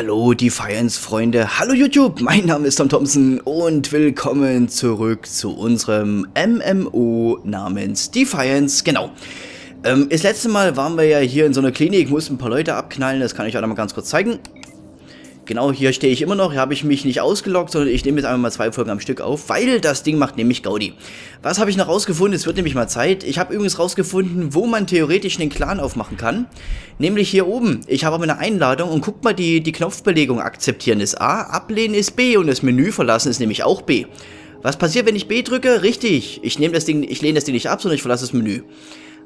Hallo Defiance-Freunde, hallo YouTube, mein Name ist Tom Thompson und willkommen zurück zu unserem MMO namens Defiance, genau. Ähm, das letzte Mal waren wir ja hier in so einer Klinik, mussten ein paar Leute abknallen, das kann ich auch noch mal ganz kurz zeigen. Genau, hier stehe ich immer noch. Hier habe ich mich nicht ausgelockt, sondern ich nehme jetzt einfach mal zwei Folgen am Stück auf, weil das Ding macht nämlich Gaudi. Was habe ich noch rausgefunden? Es wird nämlich mal Zeit. Ich habe übrigens rausgefunden, wo man theoretisch einen Clan aufmachen kann. Nämlich hier oben. Ich habe aber eine Einladung und guck mal, die, die Knopfbelegung akzeptieren ist A, ablehnen ist B und das Menü verlassen ist nämlich auch B. Was passiert, wenn ich B drücke? Richtig, ich nehme das Ding, ich lehne das Ding nicht ab, sondern ich verlasse das Menü.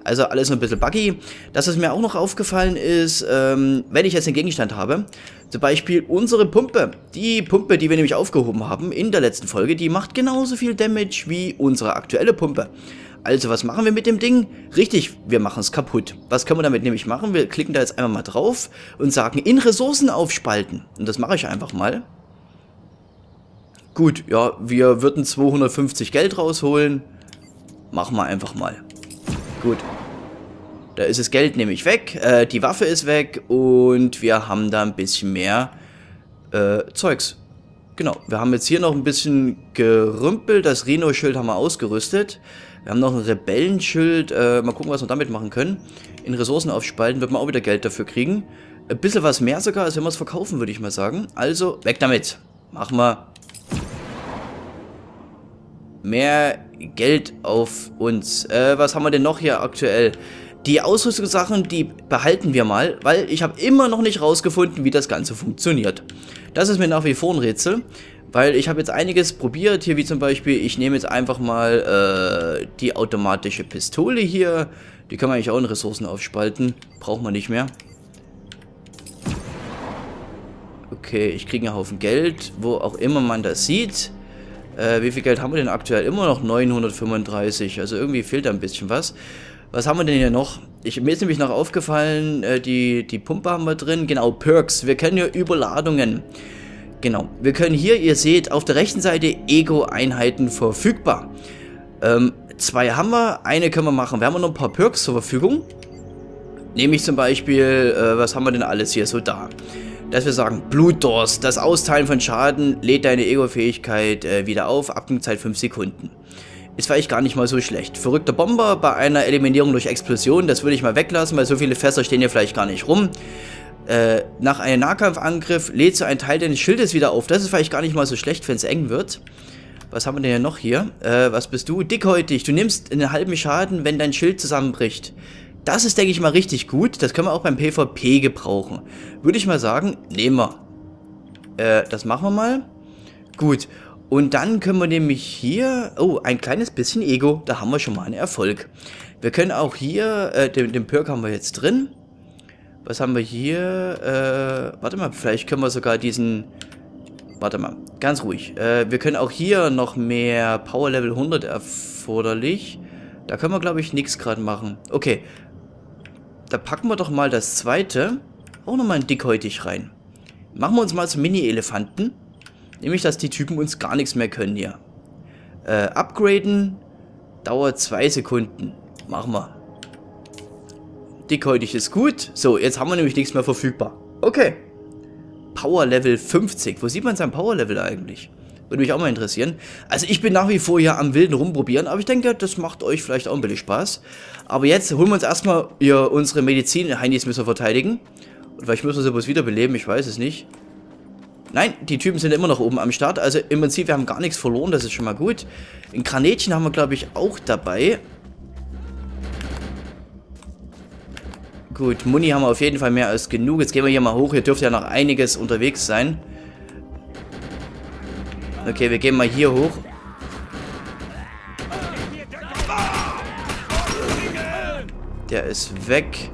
Also alles ein bisschen buggy. Das, was mir auch noch aufgefallen ist, ähm, wenn ich jetzt einen Gegenstand habe, zum Beispiel unsere Pumpe. Die Pumpe, die wir nämlich aufgehoben haben in der letzten Folge, die macht genauso viel Damage wie unsere aktuelle Pumpe. Also was machen wir mit dem Ding? Richtig, wir machen es kaputt. Was können wir damit nämlich machen? Wir klicken da jetzt einmal mal drauf und sagen in Ressourcen aufspalten. Und das mache ich einfach mal. Gut, ja, wir würden 250 Geld rausholen. Machen wir einfach mal. Gut. Da ist das Geld nämlich weg, äh, die Waffe ist weg und wir haben da ein bisschen mehr äh, Zeugs. Genau, wir haben jetzt hier noch ein bisschen gerümpelt, das Reno-Schild haben wir ausgerüstet. Wir haben noch ein Rebellenschild, äh, mal gucken, was wir damit machen können. In Ressourcen aufspalten wird man auch wieder Geld dafür kriegen. Ein bisschen was mehr sogar, als wenn wir es verkaufen, würde ich mal sagen. Also, weg damit. Machen wir mehr Geld auf uns. Äh, was haben wir denn noch hier aktuell? Die Ausrüstungssachen, die behalten wir mal, weil ich habe immer noch nicht rausgefunden, wie das Ganze funktioniert. Das ist mir nach wie vor ein Rätsel, weil ich habe jetzt einiges probiert, hier wie zum Beispiel, ich nehme jetzt einfach mal äh, die automatische Pistole hier, die kann man eigentlich auch in Ressourcen aufspalten, braucht man nicht mehr. Okay, ich kriege einen Haufen Geld, wo auch immer man das sieht. Äh, wie viel Geld haben wir denn aktuell? Immer noch 935. Also irgendwie fehlt da ein bisschen was. Was haben wir denn hier noch? Ich, mir ist nämlich noch aufgefallen, äh, die, die Pumpe haben wir drin. Genau, Perks. Wir können hier Überladungen. Genau. Wir können hier, ihr seht, auf der rechten Seite Ego-Einheiten verfügbar. Ähm, zwei haben wir, eine können wir machen. Wir haben noch ein paar Perks zur Verfügung. Nämlich zum Beispiel, äh, was haben wir denn alles hier so da? Dass wir sagen, Blutdurst, das Austeilen von Schaden lädt deine Ego-Fähigkeit äh, wieder auf, Abklingzeit 5 Sekunden. Ist vielleicht gar nicht mal so schlecht. Verrückter Bomber bei einer Eliminierung durch Explosion, das würde ich mal weglassen, weil so viele Fässer stehen hier vielleicht gar nicht rum. Äh, nach einem Nahkampfangriff lädst du einen Teil deines Schildes wieder auf. Das ist vielleicht gar nicht mal so schlecht, wenn es eng wird. Was haben wir denn hier noch hier? Äh, was bist du? Dickhäutig. Du nimmst einen halben Schaden, wenn dein Schild zusammenbricht. Das ist, denke ich mal, richtig gut. Das können wir auch beim PvP gebrauchen. Würde ich mal sagen, nehmen wir. Äh, das machen wir mal. Gut. Und dann können wir nämlich hier... Oh, ein kleines bisschen Ego. Da haben wir schon mal einen Erfolg. Wir können auch hier... Äh, den, den Perk haben wir jetzt drin. Was haben wir hier? Äh, warte mal, vielleicht können wir sogar diesen... Warte mal, ganz ruhig. Äh, wir können auch hier noch mehr Power Level 100 erforderlich. Da können wir, glaube ich, nichts gerade machen. Okay, da packen wir doch mal das zweite auch nochmal ein dickhäutig rein. Machen wir uns mal zum Mini-Elefanten. Nämlich, dass die Typen uns gar nichts mehr können hier. Äh, upgraden dauert zwei Sekunden. Machen wir. Dickhäutig ist gut. So, jetzt haben wir nämlich nichts mehr verfügbar. Okay. Power Level 50. Wo sieht man sein Power Level eigentlich? Würde mich auch mal interessieren. Also ich bin nach wie vor hier am wilden rumprobieren, aber ich denke, das macht euch vielleicht auch ein bisschen Spaß. Aber jetzt holen wir uns erstmal hier unsere Medizin. Heinis müssen wir verteidigen. Und vielleicht müssen wir sie bloß wiederbeleben, ich weiß es nicht. Nein, die Typen sind immer noch oben am Start. Also im Prinzip, wir haben gar nichts verloren, das ist schon mal gut. Ein Granätchen haben wir, glaube ich, auch dabei. Gut, Muni haben wir auf jeden Fall mehr als genug. Jetzt gehen wir hier mal hoch. Hier dürfte ja noch einiges unterwegs sein. Okay, wir gehen mal hier hoch. Der ist weg.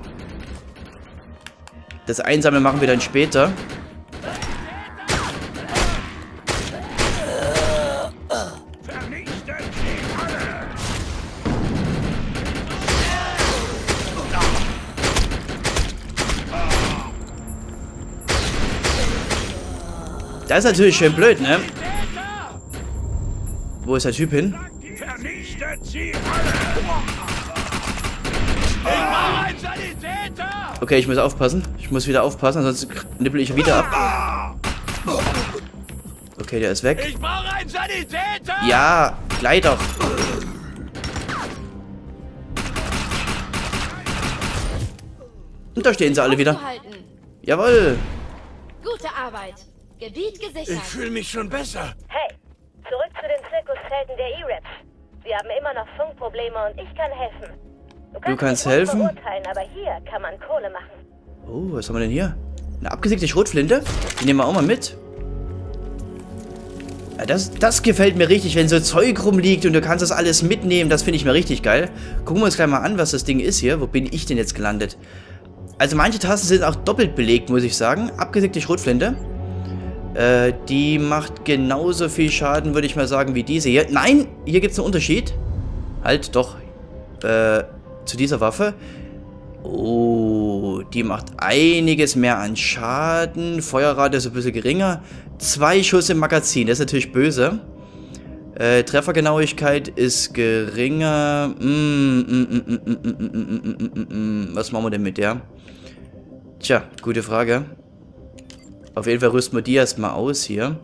Das Einsammeln machen wir dann später. Das ist natürlich schön blöd, ne? Wo ist der Typ hin? Ich! Okay, ich muss aufpassen. Ich muss wieder aufpassen, sonst nippel ich wieder ab. Okay, der ist weg. Ich brauche einen Sanitäter! Ja, gleich doch. Und da stehen sie alle wieder. Jawohl. Gute Arbeit. Gebiet Ich gesichert. fühle mich schon besser. Hey, zurück zu den Zirkuszelten der E-Raps. Wir haben immer noch Funkprobleme und ich kann helfen. Du kannst mich helfen? Beurteilen, aber hier kann man Kohle machen. Oh, was haben wir denn hier? Eine abgesägte Schrotflinte? Die nehmen wir auch mal mit. Ja, das, das gefällt mir richtig, wenn so Zeug rumliegt und du kannst das alles mitnehmen. Das finde ich mir richtig geil. Gucken wir uns gleich mal an, was das Ding ist hier. Wo bin ich denn jetzt gelandet? Also manche Tasten sind auch doppelt belegt, muss ich sagen. Abgesägte Schrotflinte. Äh, die macht genauso viel Schaden, würde ich mal sagen, wie diese hier. Nein, hier gibt es einen Unterschied. Halt, doch. Äh, zu dieser Waffe. Oh, die macht einiges mehr an Schaden. Feuerrate ist ein bisschen geringer. Zwei Schuss im Magazin, das ist natürlich böse. Äh, Treffergenauigkeit ist geringer. Was machen wir denn mit der? Tja, gute Frage. Auf jeden Fall rüsten wir die erstmal aus hier.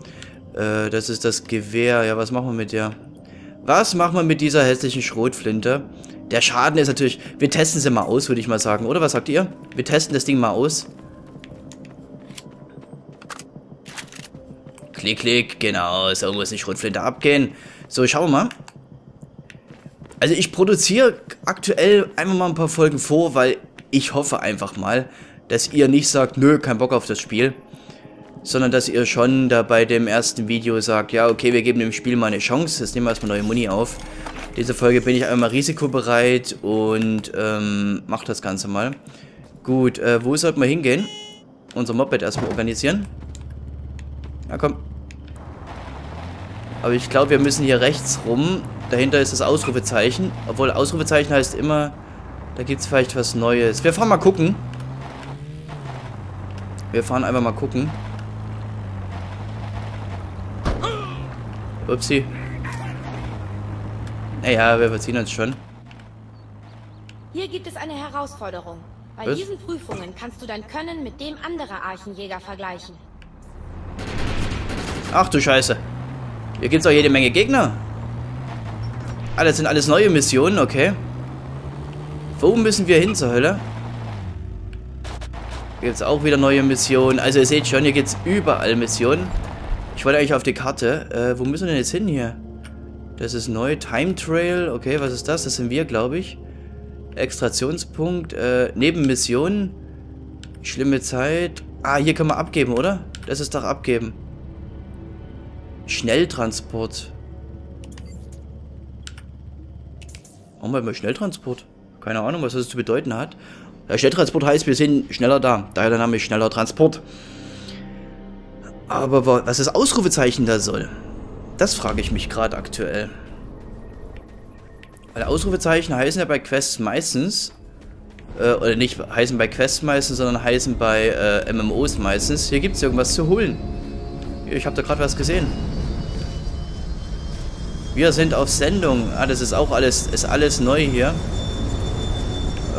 Äh, das ist das Gewehr. Ja, was machen wir mit der? Was machen wir mit dieser hässlichen Schrotflinte? Der Schaden ist natürlich... Wir testen sie mal aus, würde ich mal sagen. Oder was sagt ihr? Wir testen das Ding mal aus. Klick, klick. Genau, so muss die Schrotflinte abgehen. So, schauen wir mal. Also ich produziere aktuell einfach mal ein paar Folgen vor, weil ich hoffe einfach mal, dass ihr nicht sagt, nö, kein Bock auf das Spiel. Sondern dass ihr schon da bei dem ersten Video sagt, ja, okay, wir geben dem Spiel mal eine Chance. Jetzt nehmen wir erstmal neue Muni auf. Diese Folge bin ich einmal risikobereit und ähm, mach das Ganze mal. Gut, äh, wo sollten wir hingehen? Unser Moped erstmal organisieren. Na komm. Aber ich glaube, wir müssen hier rechts rum. Dahinter ist das Ausrufezeichen. Obwohl Ausrufezeichen heißt immer, da gibt es vielleicht was Neues. Wir fahren mal gucken. Wir fahren einfach mal gucken. Upsi. Naja, wir verziehen uns schon. Hier gibt es eine Herausforderung. Bei Was? diesen Prüfungen kannst du dein Können mit dem anderer Archenjäger vergleichen. Ach du Scheiße. Hier gibt es auch jede Menge Gegner. Ah, das sind alles neue Missionen, okay. Wo müssen wir hin zur Hölle? Hier gibt es auch wieder neue Missionen. Also ihr seht schon, hier gibt es überall Missionen. Ich wollte eigentlich auf die Karte. Äh, wo müssen wir denn jetzt hin hier? Das ist neu. Time Trail. Okay, was ist das? Das sind wir, glaube ich. Extraktionspunkt. Äh, Nebenmissionen. Schlimme Zeit. Ah, hier können wir abgeben, oder? Das ist doch abgeben. Schnelltransport. Machen wir mal Schnelltransport. Keine Ahnung, was das zu bedeuten hat. Ja, Schnelltransport heißt, wir sind schneller da. Daher der Name schneller Transport. Aber wa- was das Ausrufezeichen da soll, das frage ich mich gerade aktuell. Weil Ausrufezeichen heißen ja bei Quests meistens, äh, oder nicht heißen bei Quests meistens, sondern heißen bei äh, MMOs meistens, hier gibt es irgendwas zu holen. Ich habe da gerade was gesehen. Wir sind auf Sendung. Ah, das ist auch alles, ist alles neu hier.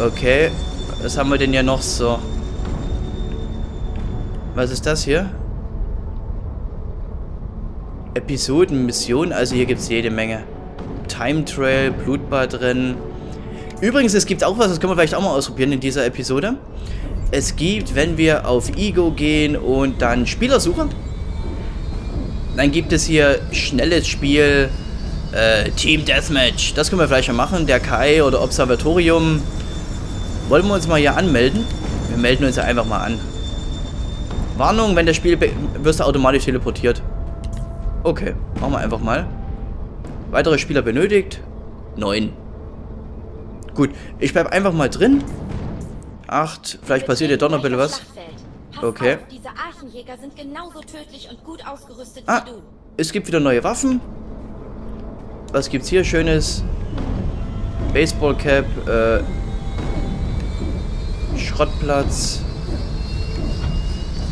Okay. Was haben wir denn ja noch so? Was ist das hier? Episoden, Missionen, also hier gibt es jede Menge. Time Trail, Blutbadrennen. Übrigens, es gibt auch was, das können wir vielleicht auch mal ausprobieren in dieser Episode. Es gibt, wenn wir auf Ego gehen und dann Spieler suchen, dann gibt es hier schnelles Spiel, äh, Team Deathmatch. Das können wir vielleicht schon machen. Der Kai oder Observatorium. Wollen wir uns mal hier anmelden? Wir melden uns ja einfach mal an. Warnung, wenn das Spiel wirst du automatisch teleportiert. Okay, machen wir einfach mal. Weitere Spieler benötigt. Neun. Gut, ich bleib einfach mal drin. Acht, vielleicht passiert ja doch noch ein bisschen was. Okay. Ah, es gibt wieder neue Waffen. Was gibt's hier Schönes? Baseball Cap, äh, Schrottplatz.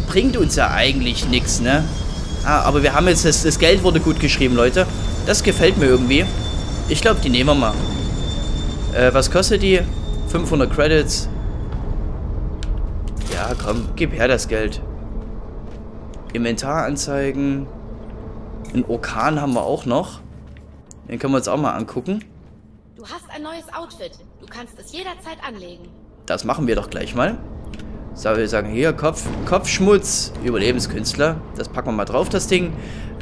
Bringt uns ja eigentlich nichts, ne? Ah, aber wir haben jetzt, das, das Geld wurde gut geschrieben, Leute. Das gefällt mir irgendwie. Ich glaube, die nehmen wir mal. Äh, was kostet die? 500 Credits. Ja, komm, gib her das Geld. Inventar anzeigen. Einen Orkan haben wir auch noch. Den können wir uns auch mal angucken. Du hast ein neues Outfit. Du kannst es jederzeit anlegen. Das machen wir doch gleich mal. So, wir sagen hier Kopf, Kopfschmutz, Überlebenskünstler. Das packen wir mal drauf, das Ding.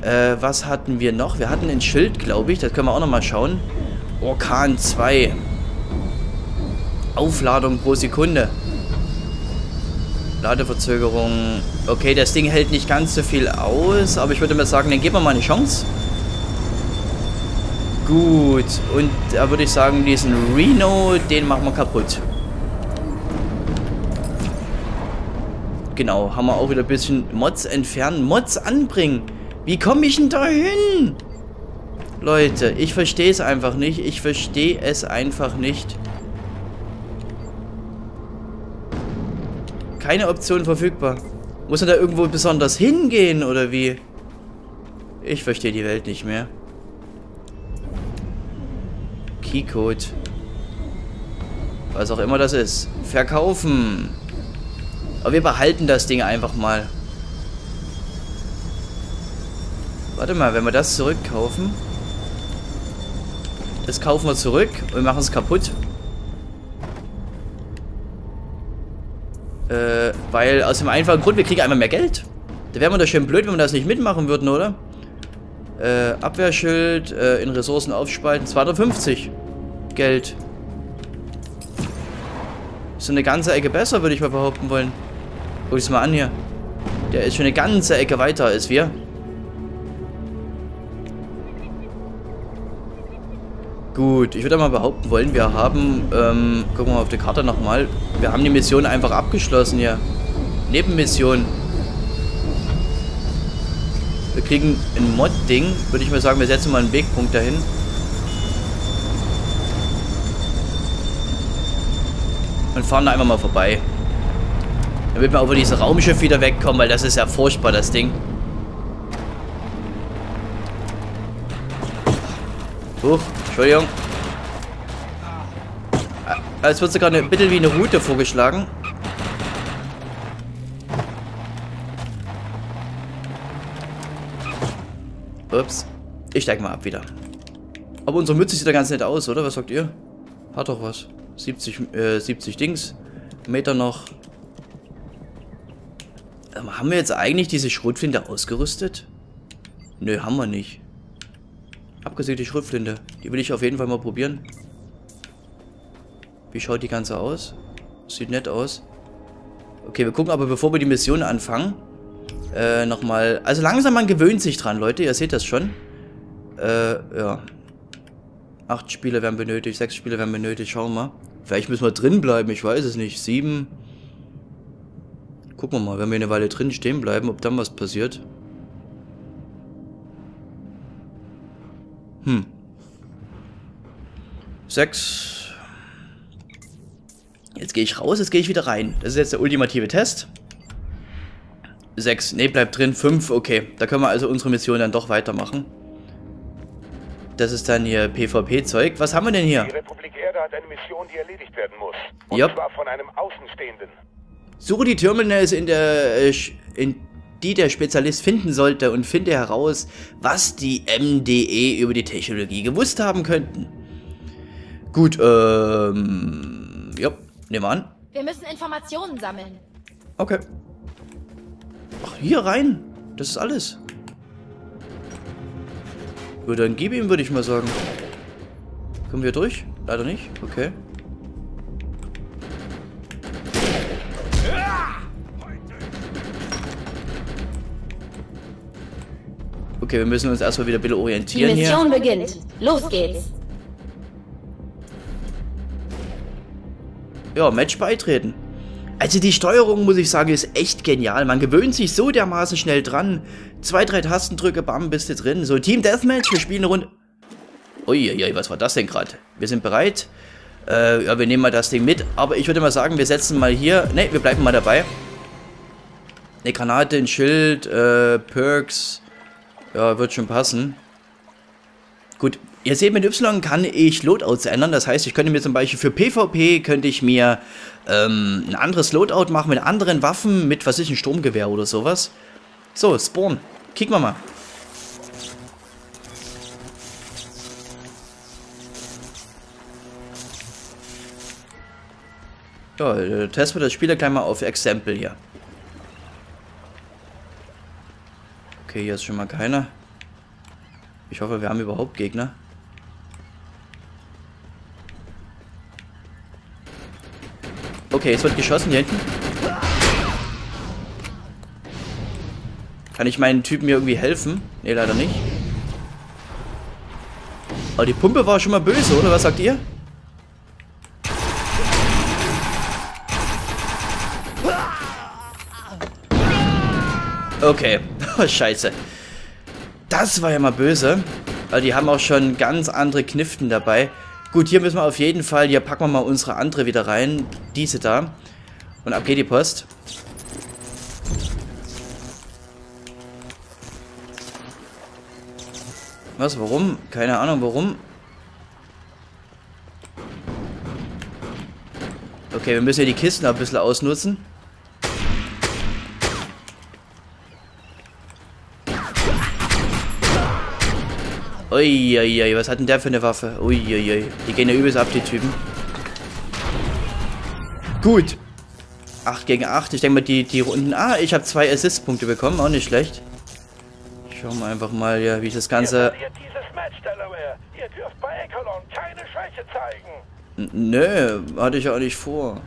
Äh, was hatten wir noch? Wir hatten ein Schild, glaube ich. Das können wir auch noch mal schauen. Orkan 2. Aufladung pro Sekunde. Ladeverzögerung. Okay, das Ding hält nicht ganz so viel aus, aber ich würde mal sagen, dann geben wir mal eine Chance. Gut, und da würde ich sagen, diesen Reno, den machen wir kaputt. Genau, haben wir auch wieder ein bisschen Mods entfernen. Mods anbringen. Wie komme ich denn da hin? Leute, ich verstehe es einfach nicht. Ich verstehe es einfach nicht. Keine Option verfügbar. Muss man da irgendwo besonders hingehen oder wie? Ich verstehe die Welt nicht mehr. Keycode. Was auch immer das ist. Verkaufen. Aber wir behalten das Ding einfach mal. Warte mal, wenn wir das zurückkaufen. Das kaufen wir zurück und machen es kaputt. Äh, weil aus dem einfachen Grund, wir kriegen einfach mehr Geld. Da wären wir doch schön blöd, wenn wir das nicht mitmachen würden, oder? Äh, Abwehrschild, äh, in Ressourcen aufspalten, 250 Geld. So eine ganze Ecke besser, würde ich mal behaupten wollen. Guck es mal an hier. Der ist schon eine ganze Ecke weiter als wir. Gut, ich würde mal behaupten wollen, wir haben, ähm, gucken wir mal auf die Karte nochmal. Wir haben die Mission einfach abgeschlossen hier. Nebenmission. Wir kriegen ein Mod-Ding. Würde ich mal sagen, wir setzen mal einen Wegpunkt dahin. Und fahren da einfach mal vorbei. Damit wir über diese Raumschiff wieder wegkommen, weil das ist ja furchtbar, das Ding. Huch, Entschuldigung. Als wird sogar ein bisschen wie eine Route vorgeschlagen. Ups. Ich steig mal ab wieder. Aber unsere Mütze sieht ja ganz nett aus, oder? Was sagt ihr? Hat doch was. 70, äh, 70 Dings. Meter noch. Ähm, haben wir jetzt eigentlich diese Schrotflinte ausgerüstet? Nö, haben wir nicht. Abgesägte Schrotflinte. Die will ich auf jeden Fall mal probieren. Wie schaut die ganze aus? Sieht nett aus. Okay, wir gucken aber, bevor wir die Mission anfangen, äh, nochmal... Also langsam, man gewöhnt sich dran, Leute. Ihr seht das schon. Äh, ja. Acht Spiele werden benötigt, sechs Spiele werden benötigt. Schauen wir mal. Vielleicht müssen wir drin bleiben, ich weiß es nicht. Sieben... Gucken wir mal, wenn wir eine Weile drin stehen bleiben, ob dann was passiert. Hm. Sechs. Jetzt gehe ich raus, jetzt gehe ich wieder rein. Das ist jetzt der ultimative Test. Sechs. Ne, bleibt drin. Fünf. Okay. Da können wir also unsere Mission dann doch weitermachen. Das ist dann hier PvP-Zeug. Was haben wir denn hier? Die Republik Erde hat eine Mission, die erledigt werden muss. Und Yep. zwar von einem Außenstehenden. Suche die Terminals in der äh, in die der Spezialist finden sollte und finde heraus, was die MDE über die Technologie gewusst haben könnten. Gut, ähm, ja, nehmen wir an. Wir müssen Informationen sammeln. Okay. Ach, hier rein. Das ist alles. Gut, dann gib ihm, würde ich mal sagen. Kommen wir durch? Leider nicht. Okay. Okay, wir müssen uns erstmal wieder ein bisschen Die orientieren hier. Mission beginnt. Los geht's. Ja, Match beitreten. Also die Steuerung, muss ich sagen, ist echt genial. Man gewöhnt sich so dermaßen schnell dran. Zwei, drei Tastendrücke, bam, bist du drin. So, Team Deathmatch, wir spielen eine Runde... Uiuiui, was war das denn gerade? Wir sind bereit. Äh, ja, wir nehmen mal das Ding mit. Aber ich würde mal sagen, wir setzen mal hier... Ne, wir bleiben mal dabei. Eine Granate, ein Schild, äh, Perks. Ja, wird schon passen. Gut, Ihr seht, mit Y kann ich Loadouts ändern. Das heißt, ich könnte mir zum Beispiel für PvP, könnte ich mir ähm, ein anderes Loadout machen mit anderen Waffen, mit, was ist ein Sturmgewehr oder sowas. So, Spawn. Kicken wir mal. Ja, äh, testen wir das Spiel gleich mal auf Exempel hier. Okay, hier ist schon mal keiner. Ich hoffe, wir haben überhaupt Gegner. Okay, es wird geschossen hier hinten. Kann ich meinen Typen mir irgendwie helfen? Ne, leider nicht. Aber die Pumpe war schon mal böse, oder? Was sagt ihr? Okay. Scheiße. Das war ja mal böse. Weil die haben auch schon ganz andere Kniften dabei. Gut, hier müssen wir auf jeden Fall, hier packen wir mal unsere andere wieder rein. Diese da. Und ab geht die Post. Was, warum? Keine Ahnung, warum. Okay, wir müssen hier die Kisten ein bisschen ausnutzen. Uiuiui, was hat denn der für eine Waffe? Uiuiui, die gehen ja übelst ab, die Typen. Gut. 8 gegen 8. Ich denke mal, die, die Runden... Ah, ich habe zwei Assist-Punkte bekommen. Auch nicht schlecht. Schauen wir einfach mal, ja, wie das Ganze... Nö, hatte ich ja auch nicht vor.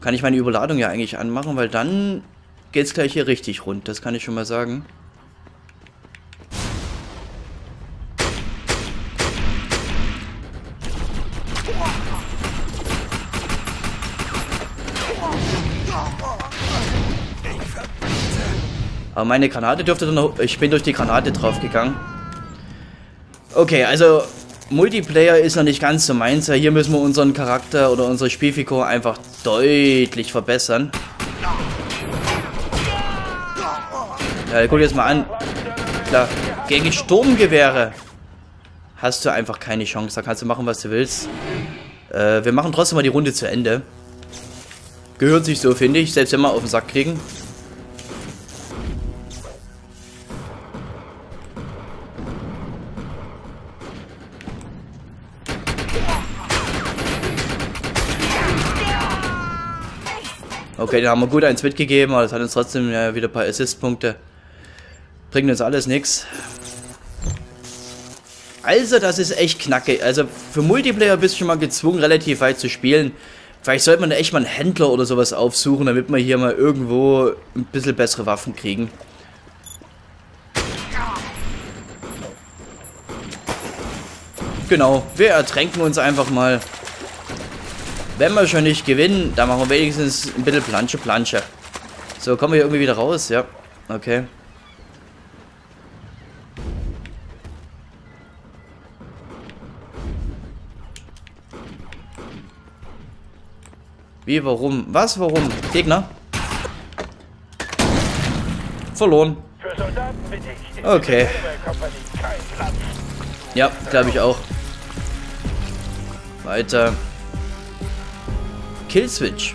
Kann ich meine Überladung ja eigentlich anmachen, weil dann geht's gleich hier richtig rund. Das kann ich schon mal sagen. Aber meine Granate dürfte dann noch... Ich bin durch die Granate draufgegangen. Okay, also... Multiplayer ist noch nicht ganz so meins. Hier müssen wir unseren Charakter oder unsere Spielfigur einfach deutlich verbessern. Ja, guck jetzt mal an. Klar, gegen Sturmgewehre hast du einfach keine Chance. Da kannst du machen, was du willst. Äh, wir machen trotzdem mal die Runde zu Ende. Gehört sich so, finde ich. Selbst wenn wir auf den Sack kriegen. Okay, den haben wir gut eins mitgegeben, aber das hat uns trotzdem wieder ein paar Assist-Punkte. Bringt uns alles nichts. Also, das ist echt knackig. Also, für Multiplayer bist du schon mal gezwungen, relativ weit zu spielen. Vielleicht sollte man echt mal einen Händler oder sowas aufsuchen, damit wir hier mal irgendwo ein bisschen bessere Waffen kriegen. Genau, wir ertränken uns einfach mal. Wenn wir schon nicht gewinnen, dann machen wir wenigstens ein bisschen Plansche, Plansche. So, kommen wir hier irgendwie wieder raus? Ja, okay. Wie, warum? Was, warum? Gegner? Verloren. Okay. Ja, glaube ich auch. Weiter. Killswitch.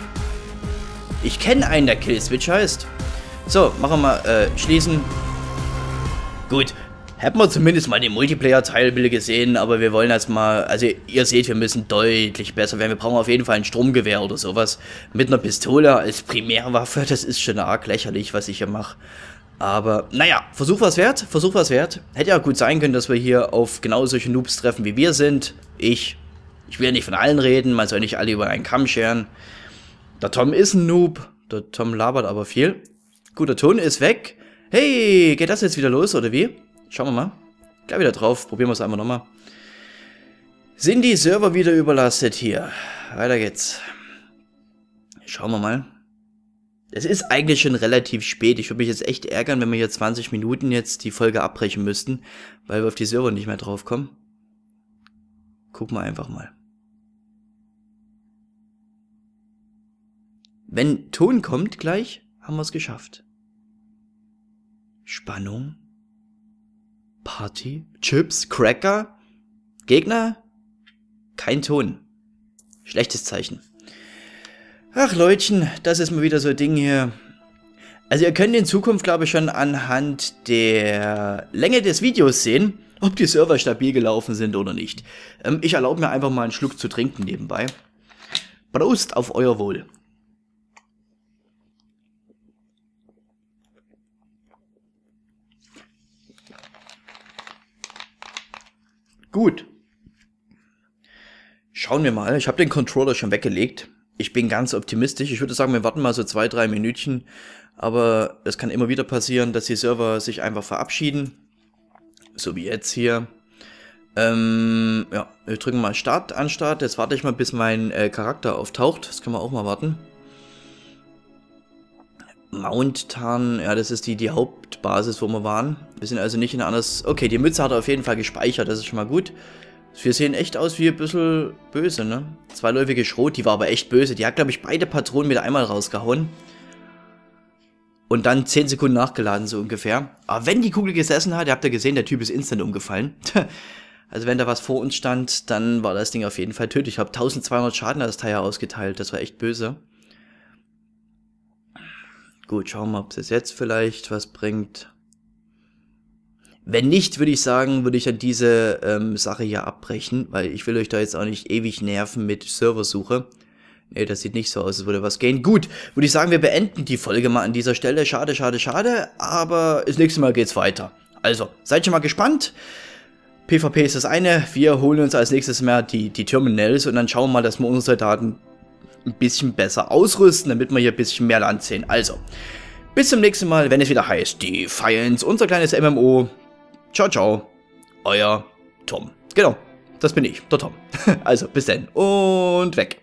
Ich kenne einen, der Killswitch heißt. So, machen wir mal, äh, schließen. Gut. Hätten wir zumindest mal den Multiplayer-Teil gesehen, aber wir wollen jetzt mal, also ihr seht, wir müssen deutlich besser werden. Wir brauchen auf jeden Fall ein Stromgewehr oder sowas. Mit einer Pistole als Primärwaffe, das ist schon arg lächerlich, was ich hier mache. Aber, naja, Versuch was wert, Versuch was wert. Hätte ja gut sein können, dass wir hier auf genau solche Noobs treffen, wie wir sind. Ich, ich will ja nicht von allen reden, man soll nicht alle über einen Kamm scheren. Der Tom ist ein Noob, der Tom labert aber viel. Gut, der Ton ist weg. Hey, geht das jetzt wieder los, oder wie? Schauen wir mal. Gleich wieder drauf, probieren wir es einfach nochmal. Sind die Server wieder überlastet hier? Weiter geht's. Schauen wir mal. Es ist eigentlich schon relativ spät. Ich würde mich jetzt echt ärgern, wenn wir hier 20 Minuten jetzt die Folge abbrechen müssten, weil wir auf die Server nicht mehr draufkommen. Gucken wir einfach mal. Wenn Ton kommt gleich, haben wir es geschafft. Spannung. Party. Chips. Cracker. Gegner, kein Ton. Schlechtes Zeichen. Ach Leutchen, das ist mal wieder so ein Ding hier. Also ihr könnt in Zukunft, glaube ich, schon anhand der Länge des Videos sehen, ob die Server stabil gelaufen sind oder nicht. Ähm, ich erlaube mir einfach mal einen Schluck zu trinken nebenbei. Prost auf euer Wohl. Gut. Schauen wir mal. Ich habe den Controller schon weggelegt. Ich bin ganz optimistisch. Ich würde sagen, wir warten mal so zwei, drei Minütchen. Aber es kann immer wieder passieren, dass die Server sich einfach verabschieden. So wie jetzt hier. Ähm, ja, wir drücken mal Start an Start. Jetzt warte ich mal, bis mein äh, Charakter auftaucht. Das können wir auch mal warten. Mount Tarn, ja, das ist die, die Hauptbasis, wo wir waren. Wir sind also nicht in anders... Okay, die Mütze hat er auf jeden Fall gespeichert, das ist schon mal gut. Wir sehen echt aus wie ein bisschen böse, ne? Zweiläufige Schrot, die war aber echt böse. Die hat, glaube ich, beide Patronen mit einmal rausgehauen. Und dann 10 Sekunden nachgeladen, so ungefähr. Aber wenn die Kugel gesessen hat, ihr habt ja gesehen, der Typ ist instant umgefallen. also wenn da was vor uns stand, dann war das Ding auf jeden Fall tödlich. Ich habe 1200 Schaden als Teil ausgeteilt, das war echt böse. Gut, schauen wir mal, ob es jetzt vielleicht was bringt. Wenn nicht, würde ich sagen, würde ich dann diese ähm, Sache hier abbrechen, weil ich will euch da jetzt auch nicht ewig nerven mit Serversuche. Nee, das sieht nicht so aus, als würde was gehen. Gut, würde ich sagen, wir beenden die Folge mal an dieser Stelle. Schade, schade, schade, aber das nächste Mal geht's weiter. Also, seid schon mal gespannt. PvP ist das eine, wir holen uns als nächstes mehr die, die Terminals und dann schauen wir mal, dass wir unsere Daten ein bisschen besser ausrüsten, damit wir hier ein bisschen mehr Land sehen. Also, bis zum nächsten Mal, wenn es wieder heißt, die Defiance, unser kleines MMO. Ciao, ciao, euer Tom. Genau, das bin ich, der Tom. Also, bis dann und weg.